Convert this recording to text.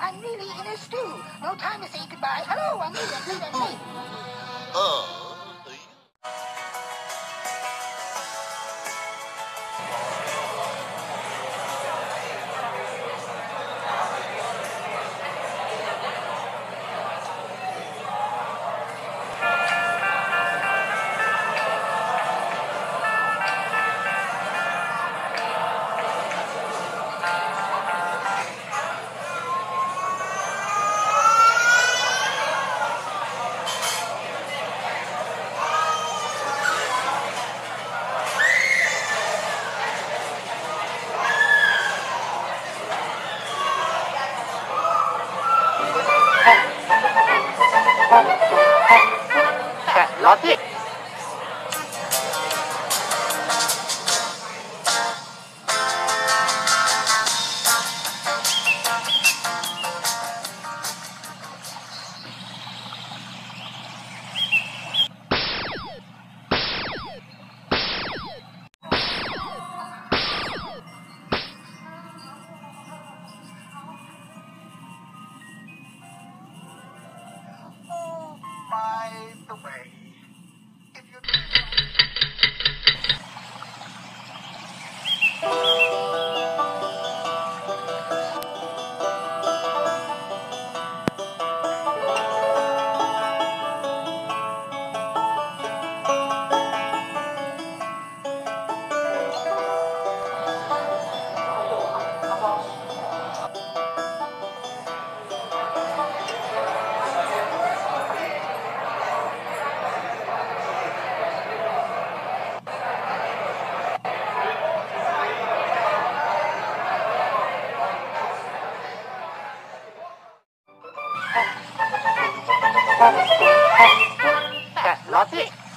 I'm really in a stew. No time to say goodbye. Hello, I'm late, I'm late, Oh. Lottie! Oh, by Lottie!